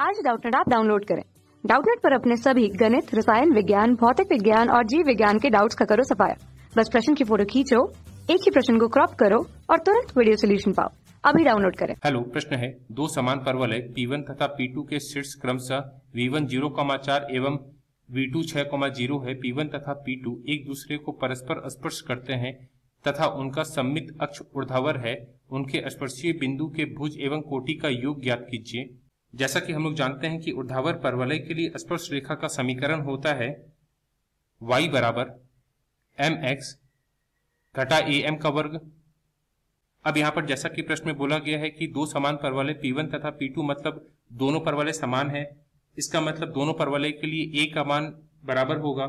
आज डाउटनेट आप डाउनलोड करें। डाउटनेट पर अपने सभी गणित, रसायन विज्ञान, भौतिक विज्ञान और जीव विज्ञान के डाउट्स का करो सफाया। बस प्रश्न की फ़ोटो खींचो, एक ही प्रश्न को क्रॉप करो और तुरंत वीडियो सोल्यूशन पाओ। अभी डाउनलोड करें। हेलो प्रश्न है। दो समान परवलय P1 तथा P2 के शीर्ष क्रमशः V1 ज़ीरो एवं V2 छह कमा ज़ीरो है। P1 तथा P2 एक दूसरे को परस्पर स्पर्श करते हैं तथा उनका सम्मित अक्ष ऊर्ध्वाधर है। उनके स्पर्शीय बिंदु के भुज एवं कोटि का योग ज्ञात कीजिए। जैसा कि हम लोग जानते हैं कि ऊर्ध्वाधर परवलय के लिए स्पर्श रेखा का समीकरण होता है y बराबर एम एक्स घटा ए एम का वर्ग। अब यहाँ पर जैसा कि प्रश्न में बोला गया है कि दो समान परवलय P1 तथा P2 मतलब दोनों परवलय समान है। इसका मतलब दोनों परवलय के लिए a का मान बराबर होगा।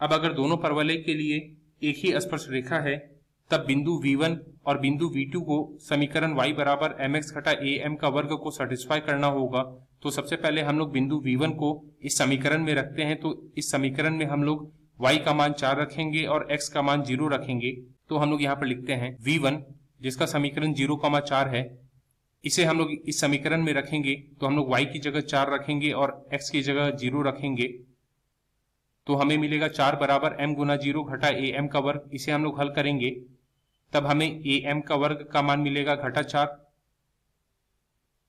अब अगर दोनों परवलय के लिए एक ही स्पर्श रेखा है तब बिंदु V1 और बिंदु V2 को समीकरण y बराबर एम एक्स घटा ए एम का वर्ग को सेटिस्फाई करना होगा। तो सबसे पहले हम लोग बिंदु V1 को इस समीकरण में रखते हैं तो इस समीकरण में हम लोग y का मान चार रखेंगे और x का मान ज़ीरो रखेंगे। तो हम लोग यहाँ पर लिखते हैं V1 जिसका समीकरण ज़ीरो चार है, इसे हम लोग इस समीकरण में रखेंगे। तो हम लोग y की जगह चार रखेंगे और x की जगह ज़ीरो रखेंगे। तो हमें मिलेगा चार बराबर m गुना ज़ीरो घटा ए एम का वर्ग, इसे हम लोग हल करेंगे। तब हमें ए एम का वर्ग का मान मिलेगा घटा चार।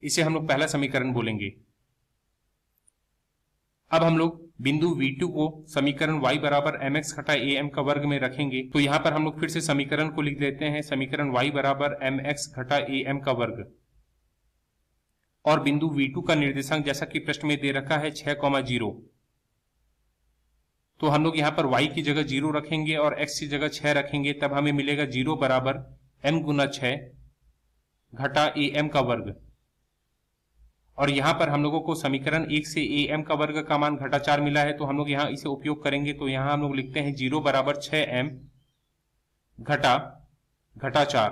इसे हम लोग पहला समीकरण बोलेंगे। अब हम लोग बिंदु V2 को समीकरण y बराबर एम एक्स घटा ए एम का वर्ग में रखेंगे। तो यहाँ पर हम लोग फिर से समीकरण को लिख देते हैं, समीकरण y बराबर एम एक्स घटा ए एम का वर्ग। और बिंदु V2 का निर्देशांक जैसा कि प्रश्न में दे रखा है, छह कौमा ज़ीरो। तो हम लोग यहाँ पर y की जगह ज़ीरो रखेंगे और x की जगह छह रखेंगे, तब हमें मिलेगा ज़ीरो बराबर m गुना छह घटा ए एम का वर्ग। और यहाँ पर हम लोगों को समीकरण एक से ए एम का वर्ग का मान घटा चार मिला है तो हम लोग यहाँ इसे उपयोग करेंगे तो यहाँ हम लोग लिखते हैं ज़ीरो बराबर छ एम घटा घटा चार,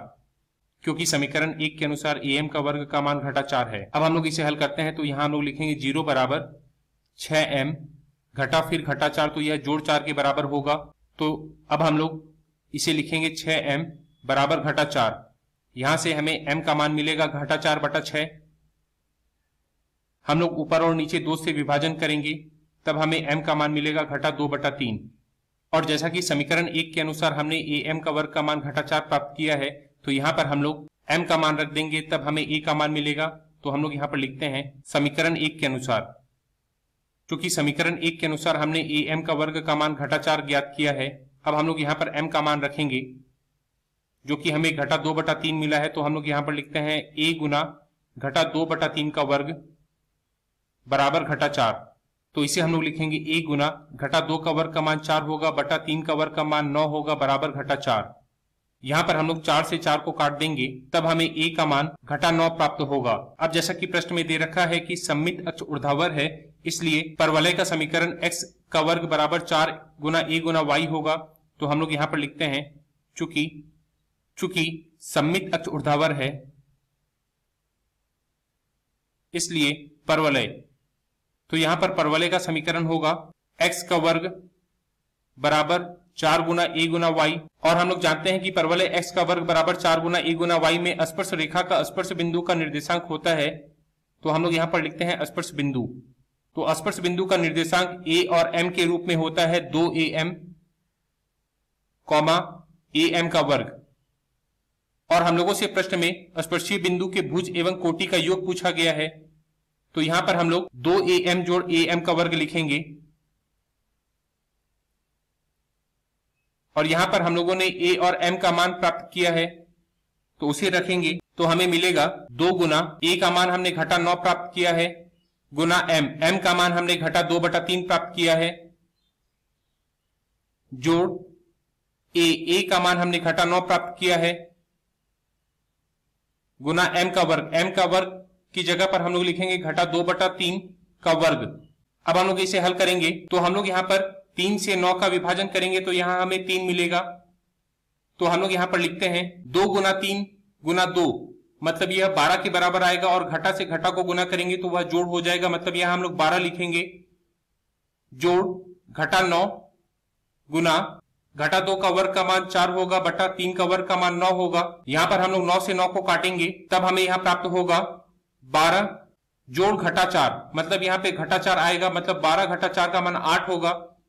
क्योंकि समीकरण एक के अनुसार ए एम का वर्ग का मान घटा चार है। अब हम लोग इसे हल करते हैं तो यहाँ हम लोग लिखेंगे ज़ीरो बराबर छ एम घटा फिर घटा चार तो यह जोड़ चार के बराबर होगा। तो अब हम लोग इसे लिखेंगे छह एम बराबर घटा चार। यहाँ से हमें एम का मान मिलेगा घटा चार बटा छह। हम लोग ऊपर और नीचे दो से विभाजन करेंगे, तब हमें m का मान मिलेगा घटा दो बटा तीन। और जैसा कि समीकरण एक के अनुसार हमने ए एम का वर्ग का मान घटा चार प्राप्त किया है तो यहाँ पर हम लोग एम का मान रख देंगे, तब हमें ए का मान मिलेगा। तो हम लोग यहाँ पर लिखते हैं समीकरण एक के अनुसार। क्योंकि समीकरण एक के अनुसार हमने ए, एम का वर्ग का मान घटा चार ज्ञात किया है, अब हम लोग यहाँ पर m का मान रखेंगे, जो कि हमें घटा दो बटा तीन मिला है तो हम लोग यहाँ पर लिखते हैं a गुना घटा दो बटा तीन का वर्ग बराबर घटा चार। तो इसे हम लोग लिखेंगे ए गुना घटा दो का वर्ग का मान चार होगा, बटा तीन का वर्ग का मान नौ होगा, बराबर घटा चार। यहाँ पर हम लोग चार से चार को काट देंगे, तब हमें ए का मान घटा नौ प्राप्त होगा। अब जैसा कि प्रश्न में दे रखा है कि सम्मित अक्ष ऊर्ध्वाधर है, इसलिए परवलय का समीकरण x का वर्ग बराबर चार गुना ए गुना वाई होगा। तो हम लोग यहाँ पर लिखते हैं, चूँकि चूँकि सम्मित अक्ष ऊर्ध्वाधर है, इसलिए परवलय। तो यहाँ पर परवलय का समीकरण होगा, x का वर्ग बराबर चार गुना ए गुना वाई। और हम लोग जानते हैं कि परवलय x का वर्ग बराबर चार गुना ए गुना वाई में स्पर्श रेखा का स्पर्श बिंदु का निर्देशांक होता है तो हम लोग यहाँ पर लिखते हैं स्पर्श बिंदु। तो स्पर्श बिंदु का निर्देशांक a और m के रूप में होता है दो A M comma A M का वर्ग। और हम लोगों से प्रश्न में स्पर्शीय बिंदु के भुज एवं कोटि का योग पूछा गया है तो यहाँ पर हम लोग दो ए एम जोड़ ए एम का वर्ग लिखेंगे। और यहाँ पर हम लोगों ने ए और एम का मान प्राप्त किया है तो उसे रखेंगे। तो हमें मिलेगा दो गुना ए का मान हमने घटा नौ प्राप्त किया है, गुना एम एम का मान हमने घटा दो बटा तीन प्राप्त किया है। जोड़ ए ए का मान हमने घटा नौ प्राप्त किया है, गुना एम का वर्ग। एम का वर्ग की जगह पर हम लोग लिखेंगे घटा दो बटा तीन का वर्ग। अब हम लोग इसे हल करेंगे। तो हम लोग यहाँ पर तीन से नौ का विभाजन करेंगे तो यहाँ हमें तीन मिलेगा। तो हम लोग यहाँ पर लिखते हैं, दो गुना तीन गुना दो मतलब यह बारह के बराबर आएगा और घटा से घटा को गुना करेंगे तो वह जोड़ हो जाएगा मतलब यहाँ हम लोग बारह लिखेंगे। जोड़, घटा नौ गुना, घटा दो का वर्ग का मान चार होगा, बटा तीन का वर्ग का मान नौ होगा। यहाँ पर हम लोग नौ से नौ को काटेंगे, तब हमें यहाँ प्राप्त होगा बारह जोड़ घटा चार मतलब यहाँ पे घटा चार आएगा मतलब बारह घटा चार का मान आठ होगा।